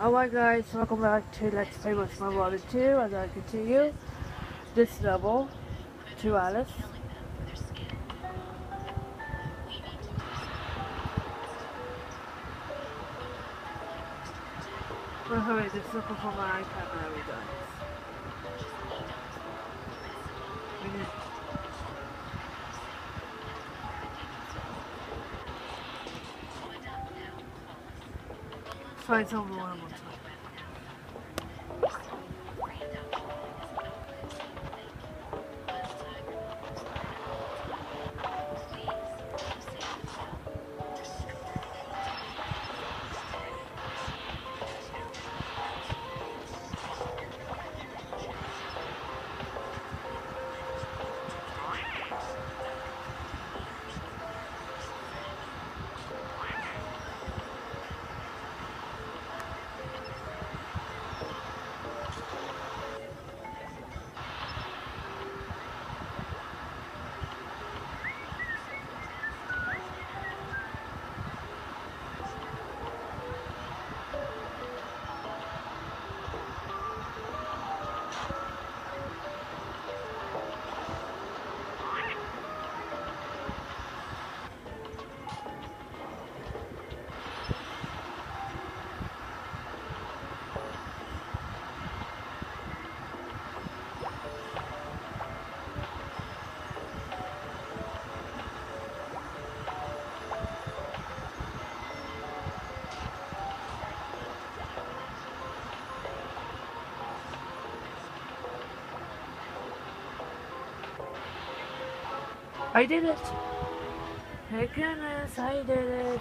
Alright guys, welcome back to Let's Play Where's My Water 2 as I continue this level to Alice. Well, hurry, just looking for my iPad now, you guys. We need find someone I did it! Thank goodness, I did it!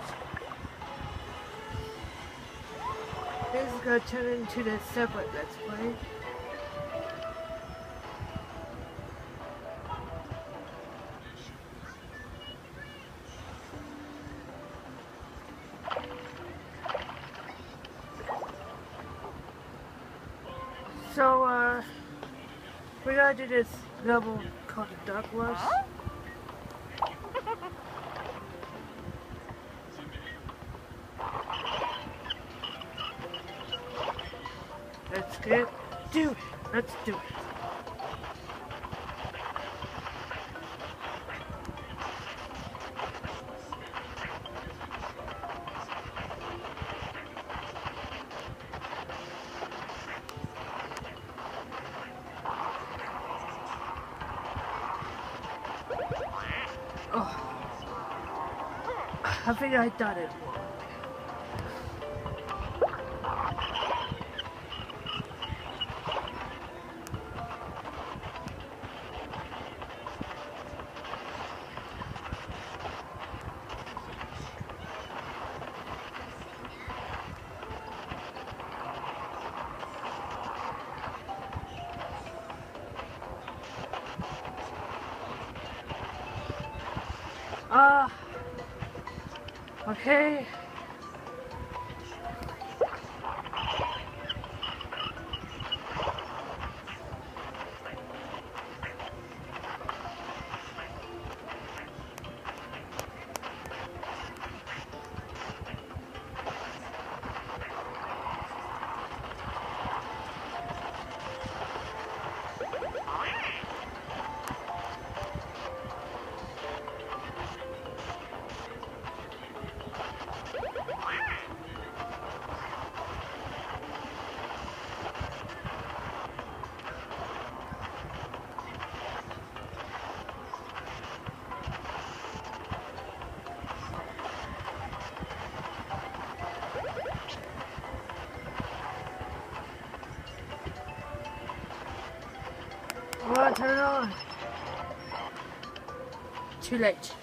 This is gonna turn into the separate Let's Play. So, uh, we gotta do this level called the Duck. Let's get do it. Let's do it. Oh. I think I done it. Ah. okay. On, turn it on. Too late.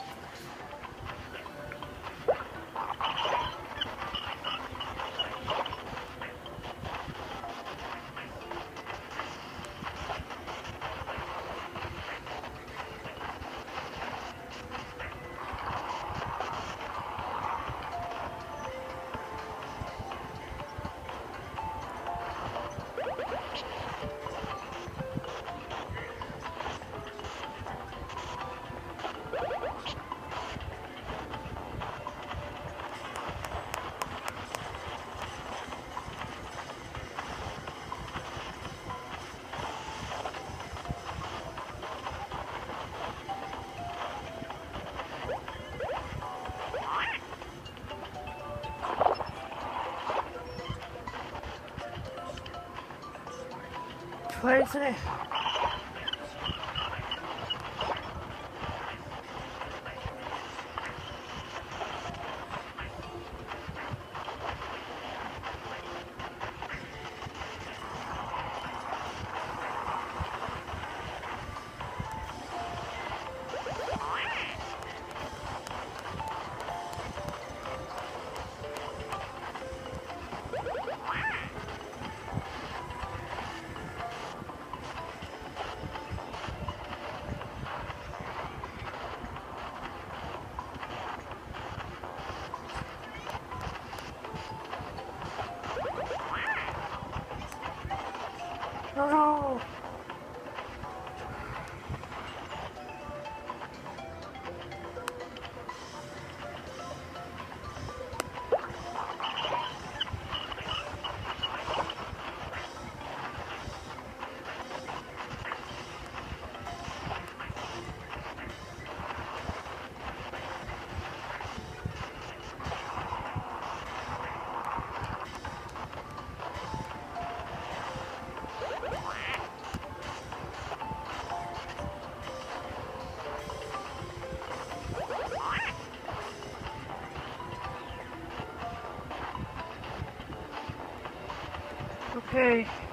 ぱいですね。Okay.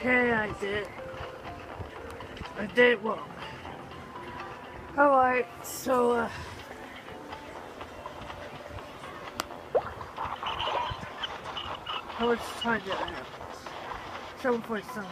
Okay, I did. I did well. Alright, so, uh, how much time did I have? 747.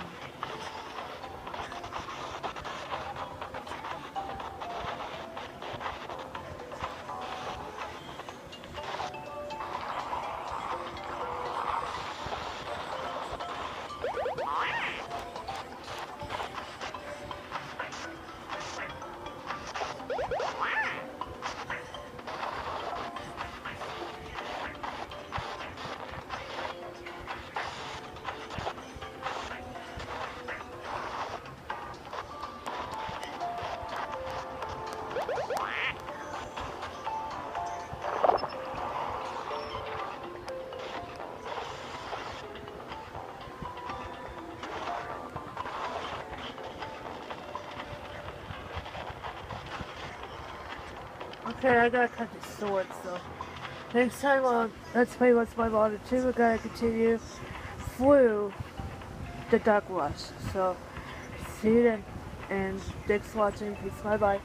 Okay, I gotta cut the sword, so next time on Let's Play Where's My Water 2, we're gonna continue through the Dark Rush. So, see you then, and thanks for watching. Peace, bye bye.